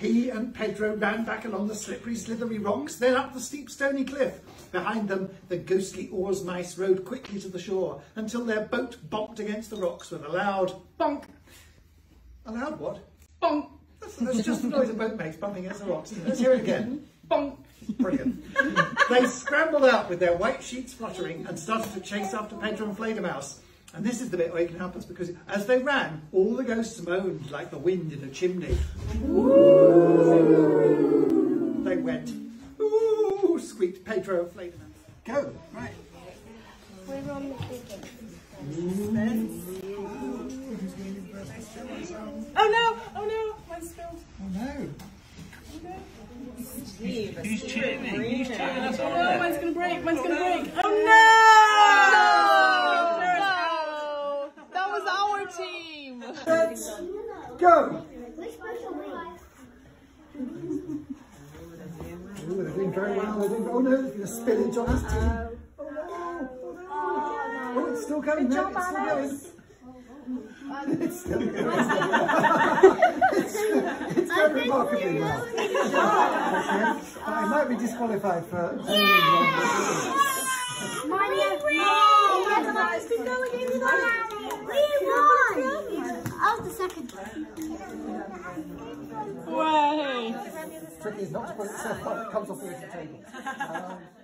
He and Pedro ran back along the slippery, slithery rocks, then up the steep, stony cliff. Behind them, the ghostly oars mice rowed quickly to the shore until their boat bonked against the rocks with a loud bonk. A loud what? Bonk. That's, that's just the noise a boat makes bumping against the rocks. Let's hear it again. Bonk. Brilliant. they scrambled out with their white sheets fluttering and started to chase after Pedro and Fledermaus. And this is the bit where you can help us because as they ran, all the ghosts moaned like the wind in a chimney. Ooh. Ooh, squeaked Pedro and Fledermaus. Go, right. We're on the beacon. Oh no! Oh no! Mine's spilled. Oh no. He's cheating. He's cheating us Oh on no! Mine's gonna break. Mine's gonna break. Oh, oh no! No! That was our team! Go! Ooh, they're doing very well. They're doing, oh no, there's been a spillage on his team. Oh no, oh no. Oh, it's still going there. It's still going. It's still going. it's, it's going remarkably well. Okay. But it might be disqualified for owning one. We won! I was the second. Is not to put up, it comes off the edge of the table. Um,